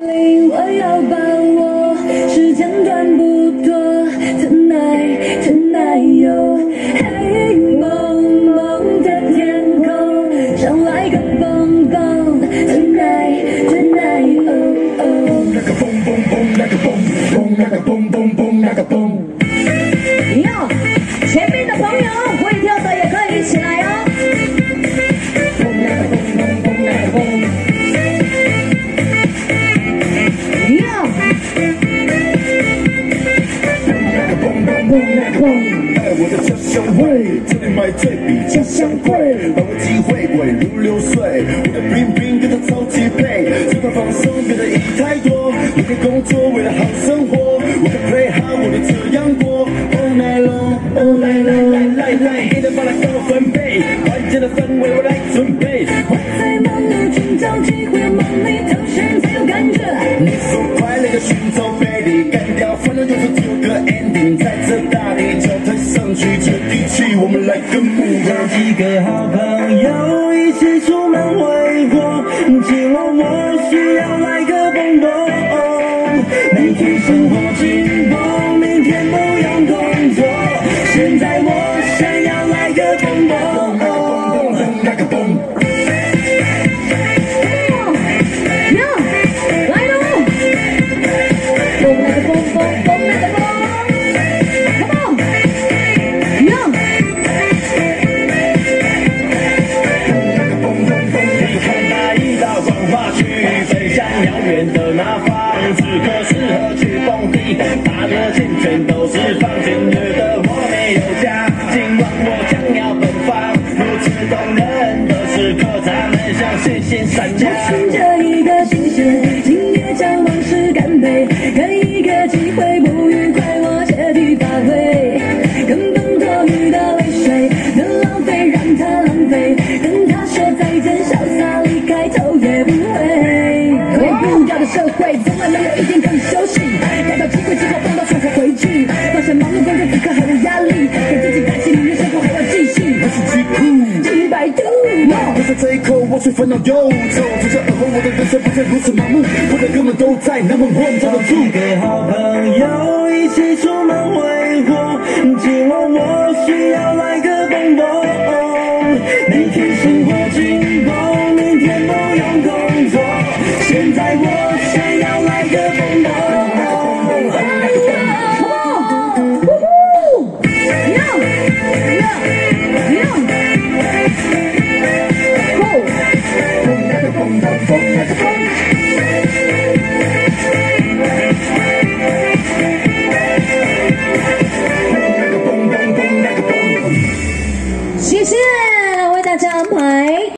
我要把握，时间短不多，tonight tonight, oh, 黑，蒙蒙的天空，想来个蹦蹦，tonight tonight 哦哦。那个蹦蹦蹦，那个蹦蹦，来个蹦蹦，爱我的家乡味，这里买醉比家乡贵，把握机会滚如流水。我的 bling bling 跟他超级配，这段放松别在意太多。每天工作为了好生活，我该 play hard，我的这样过。All night long, all night long，来来来，给他把它跟我分配，关键的来个目标。几个好朋如此 i do 不想这一刻我却烦恼忧愁从今往后我的人生不再如此盲目我的哥们都在 number 给好朋友一起出门挥霍今晚我需要来个蹦蹦每天生活